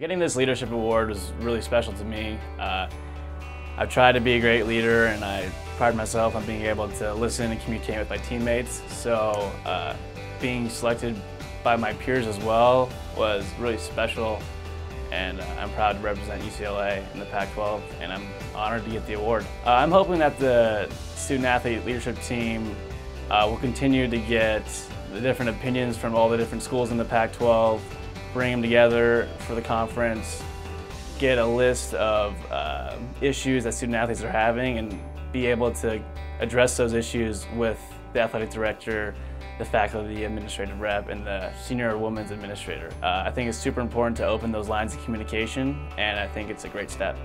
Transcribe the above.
Getting this leadership award was really special to me. Uh, I've tried to be a great leader and I pride myself on being able to listen and communicate with my teammates. So uh, being selected by my peers as well was really special and I'm proud to represent UCLA in the Pac-12 and I'm honored to get the award. Uh, I'm hoping that the student athlete leadership team uh, will continue to get the different opinions from all the different schools in the Pac-12 bring them together for the conference, get a list of uh, issues that student athletes are having and be able to address those issues with the athletic director, the faculty administrative rep, and the senior women's administrator. Uh, I think it's super important to open those lines of communication and I think it's a great step.